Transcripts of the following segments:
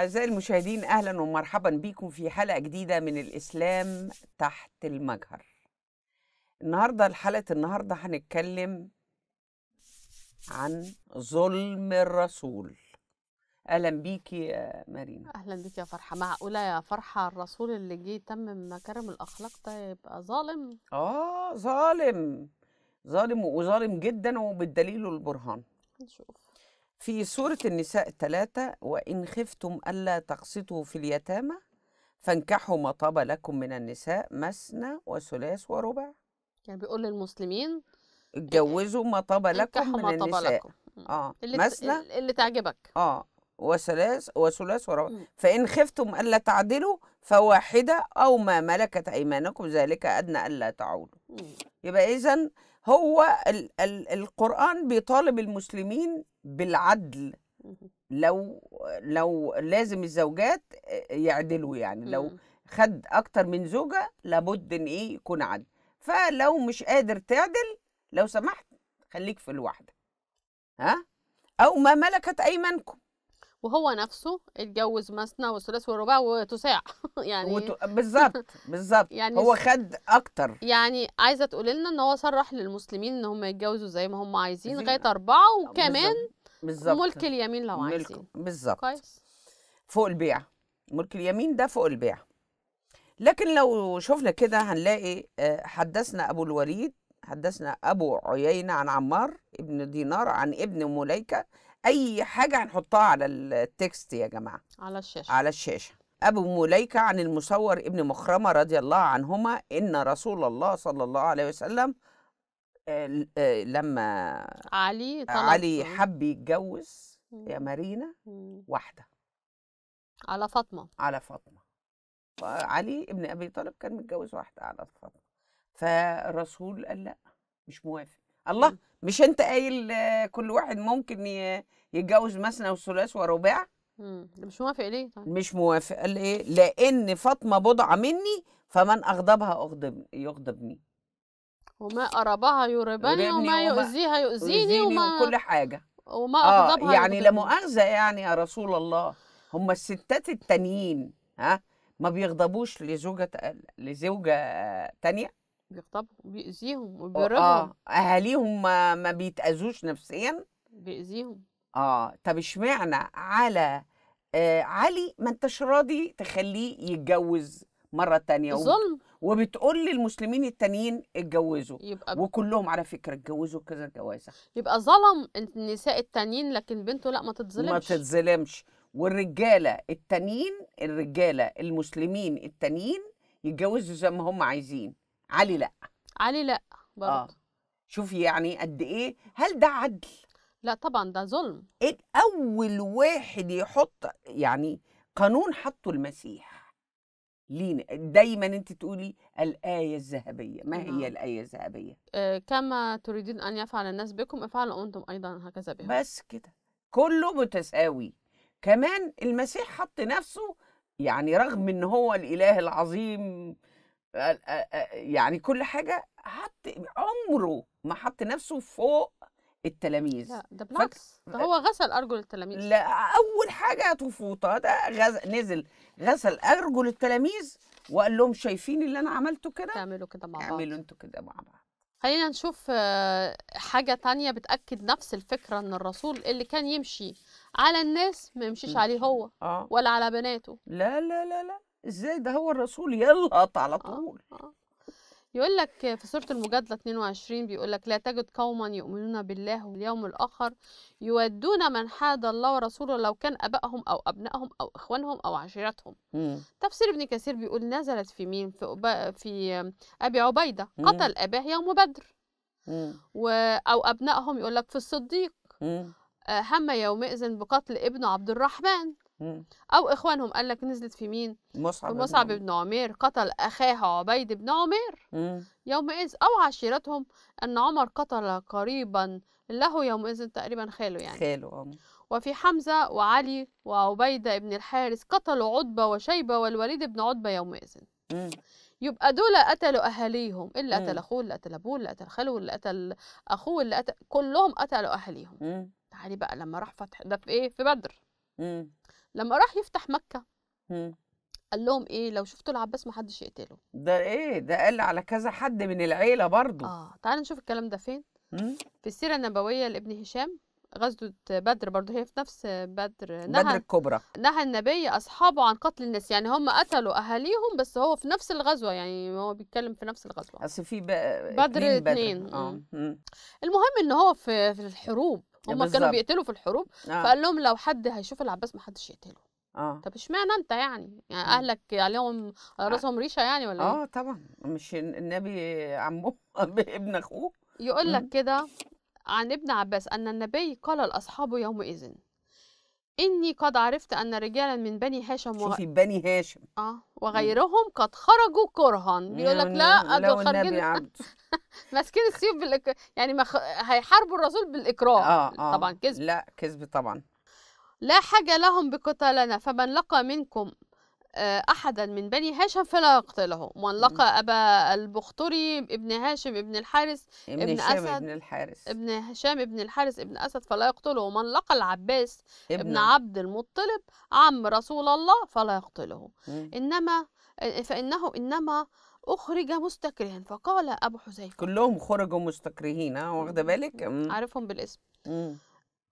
أعزائي المشاهدين أهلا ومرحبا بكم في حلقة جديدة من الإسلام تحت المجهر. النهاردة الحلقة النهاردة هنتكلم عن ظلم الرسول. أهلا بيكي يا مارينا. أهلا بك يا فرحة. معقولة يا فرحة؟ الرسول اللي جه يتمم مكارم الأخلاق ده يبقى ظالم؟ آه ظالم. ظالم وظالم جدا وبالدليل والبرهان نشوف. في سورة النساء ثلاثة وإن خفتم ألا تقسطوا في اليتامى فانكحوا ما طاب لكم من النساء مثنى وثلاث ورباع يعني بيقول للمسلمين اتجوزوا ما طاب لكم من النساء. لكم. آه اللي مثنى اللي تعجبك. آه وثلاث وثلاث ورباع. فإن خفتم ألا تعدلوا فواحدة أو ما ملكت أيمانكم ذلك أدنى ألا تعولوا. يبقى إذا هو ال ال القرآن بيطالب المسلمين بالعدل. لو لو لازم الزوجات يعدلوا يعني لو. خد أكتر من زوجة لابد إن إيه يكون عدل فلو مش قادر تعدل لو سمحت خليك في الواحدة ها أو ما ملكت أيمانكم وهو نفسه اتجوز مثنى وثلاث ورباع وتساع. يعني وت... بالظبط بالظبط. يعني هو خد أكتر. يعني عايزة تقول لنا إن هو صرح للمسلمين إن هم يتجوزوا زي ما هم عايزين زي- لغاية أربعة وكمان بالظبط. ملك اليمين لو ملك- عايزين. بالظبط. كويس. فوق البيع. ملك اليمين ده فوق البيع. لكن لو شفنا كده هنلاقي آه، حدثنا أبو الوليد حدثنا أبو عيينة عن عمار ابن دينار عن ابن مليكة أي حاجة هنحطها على التكست يا جماعة. على الشاشة. على الشاشة. أبو مليكة عن المسور ابن مخرمة رضي الله عنهما إن رسول الله صلى الله عليه وسلم آه، آه، لما علي طلب علي حب يتجوز. يا مارينا مم. واحدة. على فاطمة. على فاطمة. علي ابن أبي طالب كان متجوز واحدة على فاطمة. فالرسول قال لا مش موافق. الله. مش أنت قايل آه، كل واحد ممكن يتجوز مثنى وثلاث ورباع؟ مم. مش موافق ليه طيب؟ مش موافق. قال إيه؟ لأن فاطمة بضعة مني فمن أغضبها اغضب يغضبني. وما قربها يربني وما يؤذيها يؤذيني وما وكل حاجة. وما آه أغضبها يعني لا. مؤاخذة يعني يا رسول الله. هم الستات التانيين ها ما بيغضبوش لزوجة لزوجة تانية؟ بيغضبوا بيأذيهم آه وبيربهم أهاليهم ما, ما بيتأذوش نفسيا؟ بيأذيهم. آه طب اشمعنى على آه علي ما انتش راضي تخليه يتجوز مرة تانية؟ ظلم وبتقول للمسلمين التانيين اتجوزوا يبقى وكلهم على فكرة اتجوزوا كذا جوازة. يبقى ظلم النساء التانيين لكن بنته لا ما ما تتظلمش. تتظلمش. والرجالة التانيين الرجالة المسلمين التانيين يتجوزوا زي ما هم عايزين. علي لا. علي لا برضه شوفي يعني قد إيه هل ده عدل؟ لا طبعا ده ظلم. إيه أول واحد يحط يعني قانون حطه المسيح؟ لينا دايما أنت تقولي الآية الذهبية ما. هي الآية الذهبية؟ آه كما تريدين أن يفعل الناس بكم افعلوا أنتم أيضا هكذا بهم. بس كده. كله متساوي. كمان المسيح حط نفسه يعني رغم إن هو الإله العظيم آه، آه، آه، يعني كل حاجة حط عمره ما حط نفسه فوق التلاميذ. لا ده بالعكس ده هو غسل أرجل التلاميذ. لا أول حاجة طفوطه ده غز... نزل غسل أرجل التلاميذ وقال لهم شايفين اللي أنا عملته كده؟ تعملوا كده مع بعض. اعملوا أنتوا كده مع بعض. خلينا نشوف آه، حاجة تانية بتأكد نفس الفكرة إن الرسول اللي كان يمشي على الناس ما يمشيش عليه هو آه. ولا على بناته. لا لا لا لا. إزاي ده هو الرسول يلقط على طول آه. يقول لك في سورة المجادلة 22 بيقول لك لا تجد قوما يؤمنون بالله واليوم الآخر يودون من حاد الله ورسوله لو كان أبائهم أو أبنائهم أو إخوانهم أو عشيرتهم. تفسير ابن كثير بيقول نزلت في مين في, في أبي عبيدة. قتل أباه يوم بدر. و أو أبنائهم يقول لك في الصديق. آه، هم يومئذ بقتل ابنه عبد الرحمن مم. أو إخوانهم قال لك نزلت في مين مصعب في بن مصعب عمير. بن عمير قتل أخاه عبيد بن عمير مم. يومئذ أو عشيرتهم أن عمر قتل قريبا له يومئذ تقريبا خاله يعني خاله آه وفي حمزة وعلي وعبيدة بن الحارث قتلوا عتبة وشيبة والوليد بن عتبة يومئذ. يبقى دول قتلوا أهاليهم اللي قتل. أخوه اللي قتل أبوه اللي قتل خاله اللي قتل أخوه اللي قتل كلهم قتلوا أهاليهم. تعالي بقى لما راح فتح ده في إيه في بدر مم. لما راح يفتح مكة مم. قال لهم إيه لو شفتوا العباس ما حدش يقتله. ده إيه؟ ده قال على كذا حد من العيلة برضو آه تعالوا نشوف الكلام ده فين. في السيرة النبوية لابن هشام غزوة بدر برضه هي في نفس بدر بدر نهى الكبرى. نهى النبي أصحابه عن قتل الناس. يعني هم قتلوا أهاليهم بس هو في نفس الغزوة يعني هو بيتكلم في نفس الغزوة. أصل في بدر اتنين اتنين، آه. مم. مم. المهم إن هو في في الحروب هم. كانوا بيقتلوا في الحروب آه. فقال لهم لو حد هيشوف العباس ما حدش يقتله. آه. طب اشمعنى أنت يعني؟ يعني. أهلك عليهم على راسهم ريشة يعني ولا إيه؟ آه طبعا. مش النبي عمه ابن أخوه. يقول لك. كده عن ابن عباس أن النبي قال لأصحابه يومئذ إني قد عرفت أن رجالا من بني هاشم وغ... شوفي بني هاشم. آه وغيرهم قد خرجوا كرها. بيقول لك لا لو النبي عبد ماسكين السيوف بالإك... يعني مخ... هيحاربوا الرسول بالإكراه. آه آه. طبعا كذب. لا كذب طبعا. لا حاجة لهم بقتالنا فمن لقى منكم آه، أحدا من بني هاشم فلا يقتله. ومن لقى أبا البختري ابن هاشم ابن الحارث ابن ابن هشام أسد، ابن الحارث. ابن هشام ابن الحارث ابن أسد فلا يقتله. ومن لقى العباس ابن ابن عبد المطلب عم رسول الله فلا يقتله. مم. إنما فإنه إنما أخرج مستكرها فقال أبو حذيفة. كلهم خرجوا مستكرهين ها واخدة بالك. عارفهم بالاسم. مم.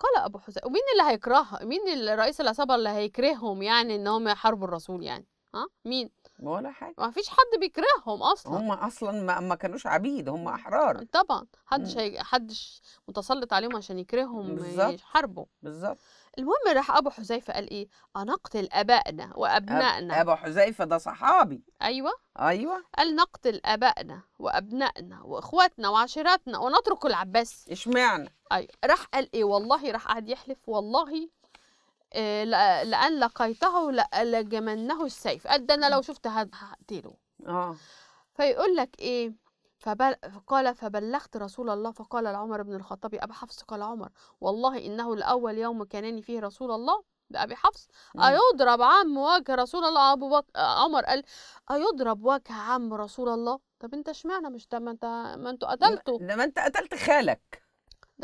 قال أبو حذيفة ومين اللي هيكرهها؟ مين اللي رئيس العصابة اللي هيكرههم يعني إنهم يحاربوا الرسول يعني؟ ها؟ مين؟ ولا حاجة. ما فيش حد بيكرههم أصلا. هم أصلا ما, ما كانوش عبيد هم أحرار. طبعا. محدش مم. هي... حدش متسلط عليهم عشان يكرههم بالظبط. يحاربوا. بالظبط. المهم راح أبو حذيفة قال إيه؟ أنقتل آبائنا أب- وابنائنا أبو حذيفة ده صحابي. أيوه. أيوه. قال نقتل آبائنا وأبنائنا وإخواتنا وعشيراتنا ونترك العباس. إشمعنى؟ أيوه. راح قال إيه؟ والله راح قعد يحلف والله لأن لقيته لألجمنه السيف. ده أنا لو شفت هقتله. آه. فيقول لك إيه فبل... قال فبلغت رسول الله فقال لعمر بن الخطاب أبا حفص قال عمر والله إنه لأول يوم كانني فيه رسول الله بأبي حفص. أيضرب عم وجه رسول الله؟ أبو بكر عمر قال أيضرب وجه عم رسول الله؟ طب أنت اشمعنى مش ده؟ ما أنت ما أنتوا قتلتوا. ده ما أنت قتلت خالك.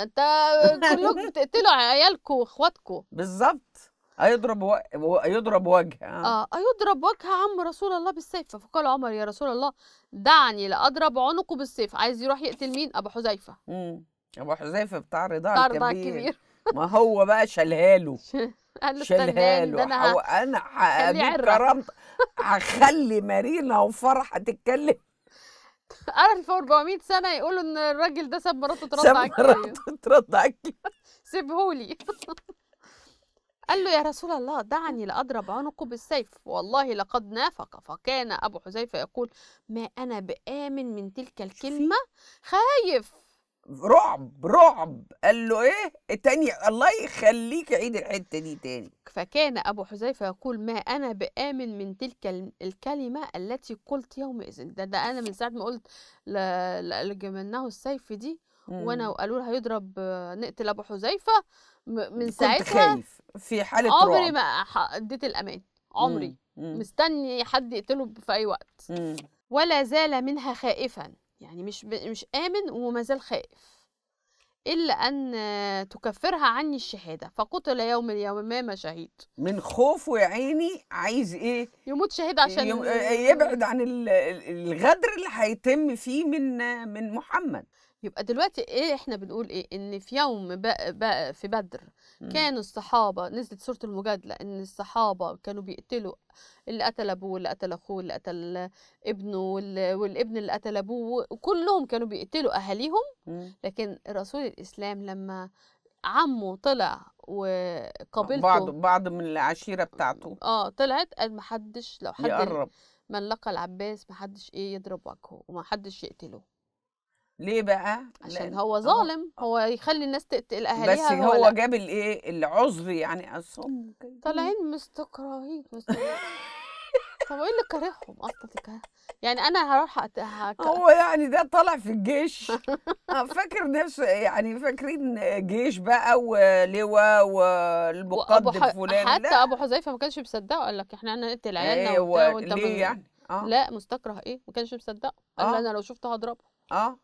ده انت كلكم بتقتلوا عيالكم واخواتكم. بالظبط. هيضرب و... و- يضرب وجه آه. آه أيضرب وجه عم رسول الله بالسيف. فقال عمر يا رسول الله دعني لأضرب عنقه بالسيف. عايز يروح يقتل مين؟ أبو حذيفة. مم. أبو حذيفة بتاع رضاع الكبير. الكبير. ما هو بقى شالها له. قال له شالها له. هجيب. كرامتك هخلي مارينا وفرحة تتكلم. في 400 سنة يقولوا إن الراجل ده ساب مراته ترضع مراته ترضع. سيبهولي. قال له يا رسول الله دعني لأضرب عنقه بالسيف. والله لقد نافق. فكان أبو حذيفة يقول ما أنا بآمن من تلك الكلمة؟ خايف. رعب رعب. قال له إيه؟ تاني الله يخليك عيد الحتة دي تاني. فكان أبو حذيفة يقول ما أنا بآمن من تلك ال- الكلمة التي قلت يومئذ. ده, ده أنا من ساعة ما قلت لجمناه السيف دي وأنا. وقالوا لها هيضرب نقتل أبو حذيفة من كنت ساعتها خايف في حالة عمري رعب ما ح- اديت الأمان. عمري. مم. مستني حد يقتله في أي وقت. مم. ولا زال منها خائفا. يعني مش ب... مش آمن وما زال خائف إلا أن آه، تكفرها عني الشهادة. فقتل يوم اليومامه شهيد من خوفه يا عيني عايز إيه؟ يموت شهيد عشان يم- يبعد عن ال- ال- الغدر اللي هيتم فيه من من محمد. يبقى دلوقتي إيه إحنا بنقول إيه؟ إن في يوم بقى بقى في بدر مم. كانوا الصحابة نزلت سورة المجادلة إن الصحابة كانوا بيقتلوا اللي قتل أبوه واللي قتل أخوه واللي قتل ابنه والابن اللي قتل أبوه وكلهم كانوا بيقتلوا أهاليهم. مم. لكن رسول الإسلام لما عمه طلع وقبيلته بعض بعض من العشيرة بتاعته. آه طلعت قال محدش لو حد يقرب. من لقى العباس محدش إيه يضرب وجهه ومحدش يقتله. ليه بقى؟ عشان هو آه. ظالم هو يخلي الناس تقتل بس أهاليها هو لا. جاب الايه العذر يعني الصم طالعين مستكرهين طب إيه اللي كارههم أصلا؟ يعني أنا هروح أت... هك... هو يعني ده طالع في الجيش. آه، فاكر نفسه يعني فاكرين جيش بقى ولواء والمقدم ح... فلان؟ حتى لا أبو حذيفة ما كانش مصدقه قال لك إحنا هنقتل عيالنا إيه وبتاع و- وأنت ليه من... يعني؟ آه. لا مستكره إيه؟ ما كانش مصدقه. قال آه. أنا لو شفته هضربه. آه.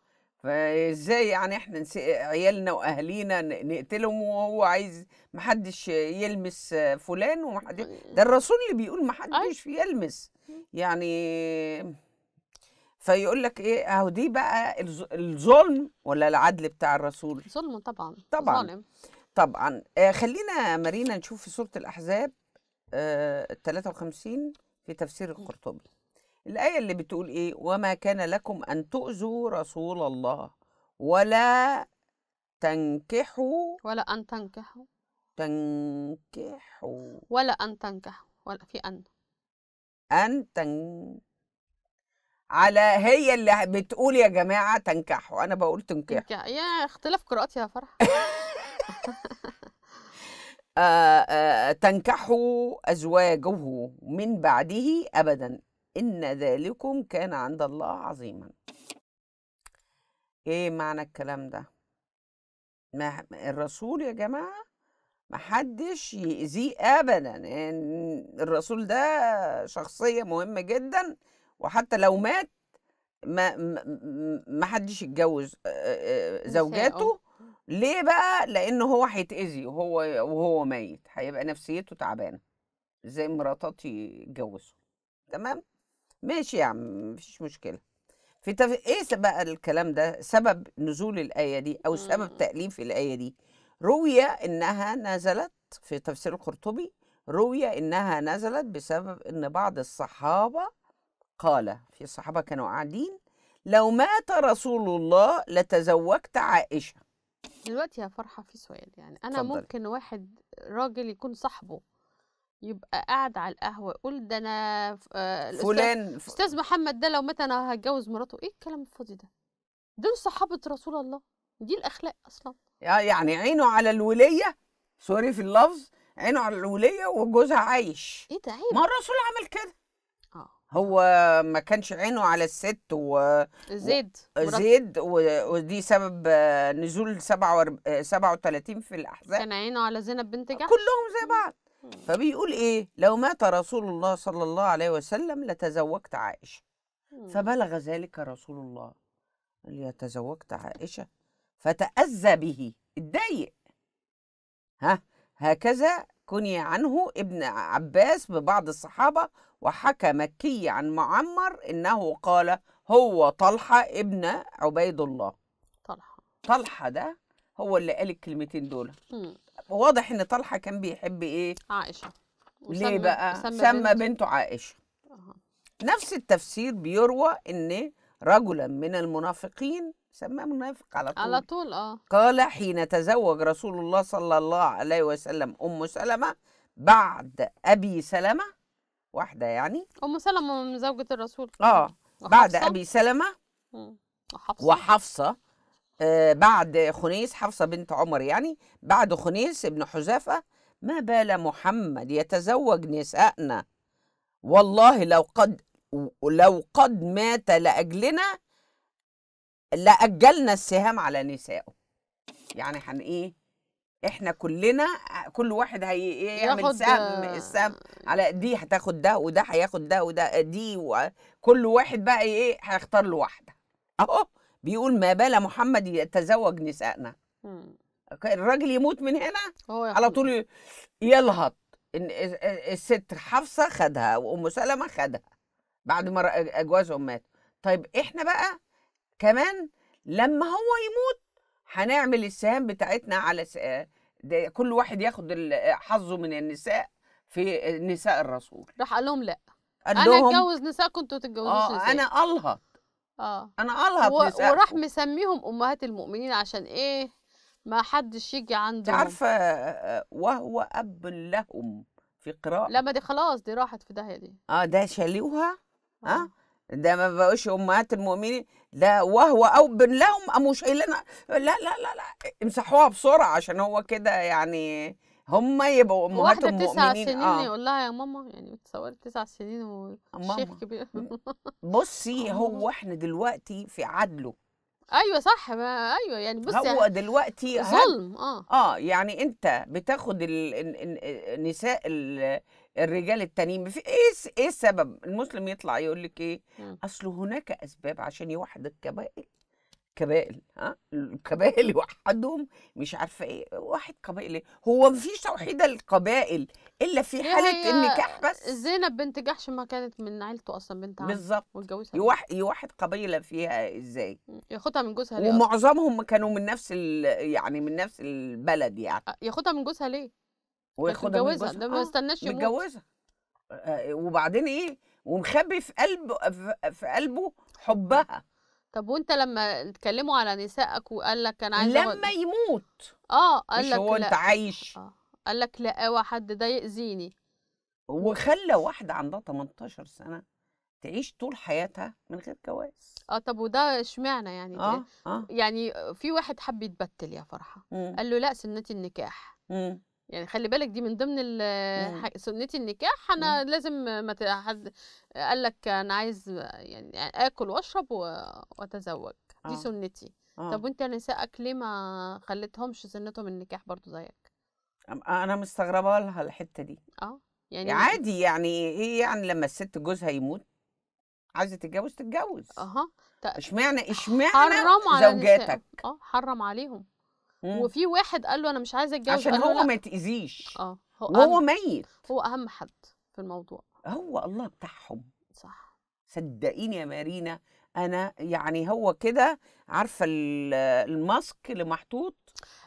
فإزاي يعني إحنا. عيالنا واهالينا نقتلهم وهو عايز محدش يلمس فلان ومحد ده الرسول اللي بيقول محدش يلمس. يعني فيقول لك إيه أهو دي بقى الظ- الظلم ولا العدل بتاع الرسول؟ ظلم طبعا طبعاً. ظالم. طبعا. آه خلينا مارينا نشوف في سورة الأحزاب آه 53 في تفسير القرطبي. الآية اللي بتقول إيه؟ وما كان لكم أن تؤذوا رسول الله ولا تنكحوا ولا أن تنكحوا. تنكحوا. ولا أن تنكحوا. ولا في أن. أن تن على هي اللي بتقول يا جماعة تنكحوا. أنا بقول تنكحوا. تنكح يا اختلاف قراءات يا فرح. آه، آه، تنكحوا أزواجه من بعده أبدا. إن ذلكم كان عند الله عظيما. إيه معنى الكلام ده؟ ما الرسول يا جماعة ما حدش يأذيه أبدا الرسول ده شخصية مهمة جدا وحتى لو مات ما ما- حدش يتجوز. زوجاته. ليه بقى؟ لأنه هو هيتأذي وهو وهو ميت هيبقى نفسيته تعبانة زي مراتات يتجوزوا. تمام؟ ماشي يا عم مفيش مشكلة في تف... إيه بقى الكلام ده سبب نزول الآية دي أو سبب مم. تأليف الآية دي روي إنها نزلت في تفسير القرطبي روي إنها نزلت بسبب إن بعض الصحابة قال في صحابة كانوا قاعدين لو مات رسول الله لتزوجت عائشة دلوقتي يا فرحة في سؤال يعني أنا اتفضلي. ممكن واحد راجل يكون صاحبه يبقى قاعد على القهوة يقول ده أنا ف- آه، فلان ف... أستاذ محمد ده لو مات أنا هتجوز مراته. إيه الكلام الفاضي ده؟ دول صحابة رسول الله. دي الأخلاق أصلا. يعني عينه على الولية سوري في اللفظ عينه على الولية وجوزها عايش. إيه ده عيب؟ ما الرسول عمل كده. آه. هو ما كانش عينه على الست زيد مرات- وزيد و- ودي سبب نزول 37 في الأحزاب. كان عينه على زينب بنت جحش. كلهم زي بعض. فبيقول إيه؟ لو مات رسول الله صلى الله عليه وسلم لتزوجت عائشة. مم. فبلغ ذلك رسول الله. قال يا تزوجت عائشة؟ فتأذى به. اتضايق. ها؟ هكذا كني عنه ابن عباس ببعض الصحابة وحكى مكي عن معمر إنه قال هو طلحة ابن عبيد الله. طلحة. طلحة ده هو اللي قال الكلمتين دول. واضح إن طلحة كان بيحب إيه؟ عائشة. ليه بقى؟ سمى سمى بنته- عائشة. أها. نفس التفسير بيروى إن رجلا من المنافقين سماه منافق على طول. على طول آه. قال حين تزوج رسول الله صلى الله عليه وسلم أم سلمة بعد أبي سلمة واحدة يعني. أم سلمة من زوجة الرسول. آه بعد وحفصة. أبي سلمة مم. وحفصة. بعد خنيس حفصة بنت عمر يعني بعد خنيس ابن حذافة ما بال محمد يتزوج نساءنا؟ والله لو قد لو قد مات لأجلنا لأجلنا السهام على نسائه. يعني هن إيه؟ إحنا كلنا كل واحد هي إيه يعمل ياخد سهم آه، السهم على دي هتاخد ده وده هياخد ده وده دي وكل واحد بقى إيه؟ هيختار له واحدة أهو. بيقول ما بال محمد يتزوج نسائنا. الراجل يموت من هنا؟ على طول يلهط. إن الست حفصة خدها وأم سلمة خدها بعد ما اجوازهم ماتوا طيب إحنا بقى كمان لما هو يموت هنعمل السهام بتاعتنا على س... ده كل واحد ياخد حظه من النساء في نساء الرسول. راح قال لهم لا. قال أنا أتجوز نساء كنتوا تتجوزوش آه نساء. أنا ألهط. آه. أنا الهط و... نساء وراح مسميهم أمهات المؤمنين عشان إيه ما حدش يجي انت عندهم. عارفة آه، وهو أب لهم في قراءة. لا ما دي خلاص دي راحت في داهية دي. آه ده شالوها؟ آه. آه. ده ما بقوش أمهات المؤمنين. ده وهو أب لهم قاموا شايلينها لا لا لا لا امسحوها بسرعة عشان هو كده يعني هم يبقوا امهات واحدة تسع سنين آه. يقول لها يا ماما يعني تصوري تسع سنين والشيخ ماما. كبير. بصي آه. هو إحنا دلوقتي في عدله. أيوه صح ما أيوه يعني بصي هو دلوقتي هل- ظلم آه. آه يعني أنت بتاخد ال- ال- ال- نساء ال- الرجال التانيين في إيه إيه السبب؟ المسلم يطلع يقول لك إيه؟ مم. أصل هناك أسباب عشان يوحد القبائل. كبائل ها؟ القبائل يوحدهم مش عارفة إيه واحد قبائل؟ هو مفيش توحيد القبائل إلا في حالة النكاح بس. زينب بنت جحش ما كانت من عيلته أصلا بنت عم بالظبط. واتجوزها يوح- يوحد قبيلة فيها إزاي؟ ياخدها من جوزها ليه؟ ومعظمهم كانوا من نفس ال- يعني من نفس البلد يعني. ياخدها من جوزها ليه؟ وياخدها من متجوزها جوزها. ده ما آه، استناش يموت. متجوزة. آه، وبعدين إيه؟ ومخبي في قلبه في- في قلبه حبها. طب وأنت لما اتكلموا على نسائك وقال لك أنا عايزة لما يموت. آه قال مش لك هو أنت لا عايش. آه قال لك لا أوعى حد ده يأذيني. وخلى واحدة عندها 18 سنة تعيش طول حياتها من غير جواز. آه طب وده اشمعنى يعني؟ آه آه. يعني في واحد حب يتبتل يا فرحة. مم، قال له لا سنتي النكاح. مم، يعني خلي بالك دي من ضمن ال- مم. ح- سنتي النكاح. أنا لازم ما حد قال لك أنا عايز يعني آكل وأشرب وأتزوج. دي آه. سنتي. آه. طب وأنت نسائك ليه ما خليتهمش سنتهم النكاح برضو زيك؟ أنا مستغربة لها الحتة دي. آه. يعني عادي يعني إيه يعني لما الست جوزها يموت عايزة تتجوز تتجوز. أها. إشمعنى إشمعنى زوجاتك. آه حرم عليهم. مم. وفي واحد قال له أنا مش عايزة أتجوز عشان هو. ما يتأذيش آه هو وهو ميت هو أهم حد في الموضوع هو الله بتاعهم صح صدقيني يا مارينا أنا يعني هو كده عارفة ال- الماسك اللي محطوط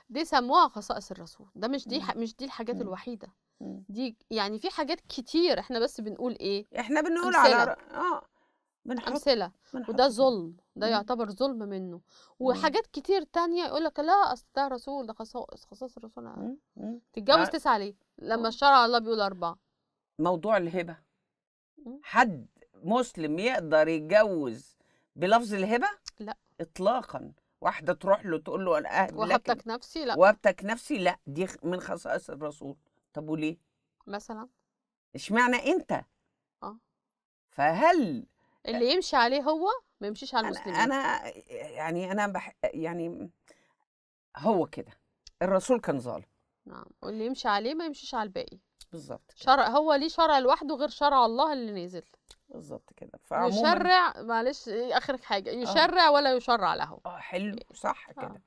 دي سموها خصائص الرسول ده مش دي. مش دي الحاجات مم. الوحيدة مم. دي يعني في حاجات كتير إحنا بس بنقول إيه إحنا بنقول أمثلة. على آه بنحط أمثلة بنحط وده. ظلم ده. يعتبر ظلم منه. وحاجات كتير تانية يقول لك لا أصل ده رسول ده خصائص خصائص الرسول. تتجوز. تسعة ليه؟ لما آه. الشرع الله بيقول أربعة. موضوع الهبة. مم. حد مسلم يقدر يتجوز بلفظ الهبة؟ لا. اطلاقا. واحدة تروح له تقول له أنا اهب وهبتك نفسي؟ لا. وهبتك نفسي؟ لا. دي من خصائص الرسول. طب وليه؟ مثلا؟ إشمعنى أنت؟ آه. فهل اللي يمشي عليه هو؟ ما يمشيش على المسلمين. أنا يعني أنا بح يعني هو كده الرسول كان ظالم. نعم واللي يمشي عليه ما يمشيش على الباقي. بالظبط شرع هو ليه شرع لوحده غير شرع الله اللي نزل. بالظبط كده. فعموما يشرع معلش إيه اخر حاجة يشرع ولا يشرع له آه حلو صح آه. كده.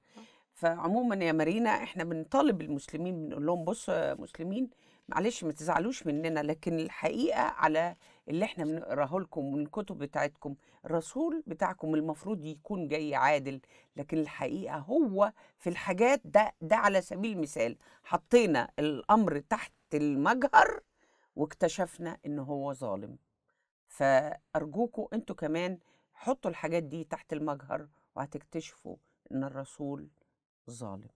فعموما يا مارينا إحنا بنطالب المسلمين بنقول لهم بصوا يا مسلمين معلش ما تزعلوش مننا لكن الحقيقة على اللي إحنا بنقراه لكم من الكتب بتاعتكم الرسول بتاعكم المفروض يكون جاي عادل لكن الحقيقة هو في الحاجات ده ده على سبيل المثال حطينا الأمر تحت المجهر واكتشفنا إن هو ظالم. فارجوكم أنتوا كمان حطوا الحاجات دي تحت المجهر وهتكتشفوا إن الرسول ظالم.